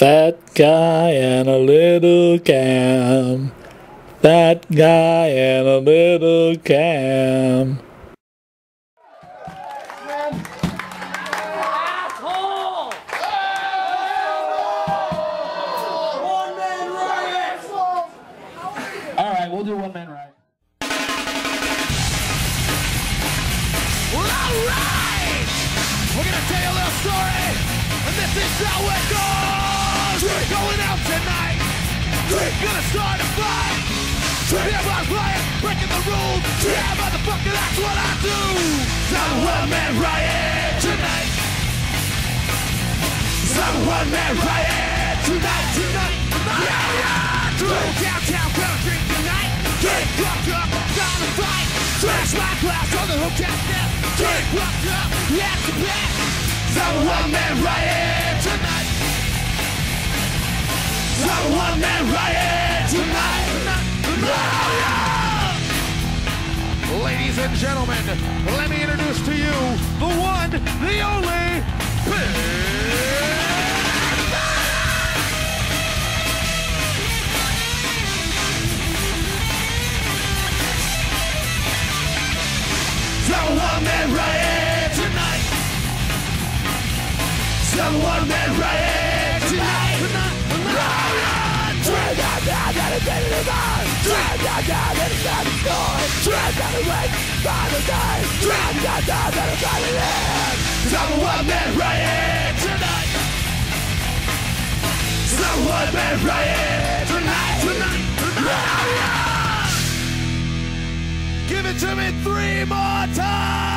Fat guy and a little cam. Fat guy and a little cam. All right, we'll do one man riot. Well, alright! We're gonna tell you a little story, and this is how it goes! We're going out tonight! We're gonna start a fight! Everyone's playing, breaking the rules! Yeah, motherfucker, that's what I do! I'm one-man riot tonight! I'm one-man riot tonight, tonight, tonight! Yeah, yeah! Go downtown, gonna drink tonight! Get fucked up, gonna fight! Smash my glass on the and step! Get fucked up, that's the best! I'm one-man riot Ladies and gentlemen, let me introduce to you the one, the only, Big one man riot tonight. Some one man riot tonight. Down in the gun. Dread down down in the store. Dread down the way by the day. Dread down down in the land. Some one man riot tonight. Some one man riot. Tonight. Give it to me three more times.